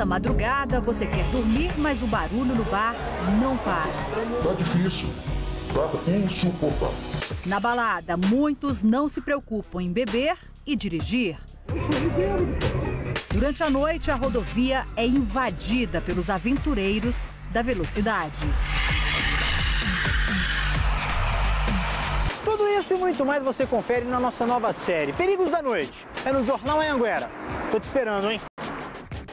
alta madrugada, você quer dormir, mas o barulho no bar não para. Tá difícil. Tá insuportável. Na balada, muitos não se preocupam em beber e dirigir. Durante a noite, a rodovia é invadida pelos aventureiros da velocidade. Tudo isso e muito mais você confere na nossa nova série Perigos da Noite. É no Jornal Anhanguera. Tô te esperando, hein?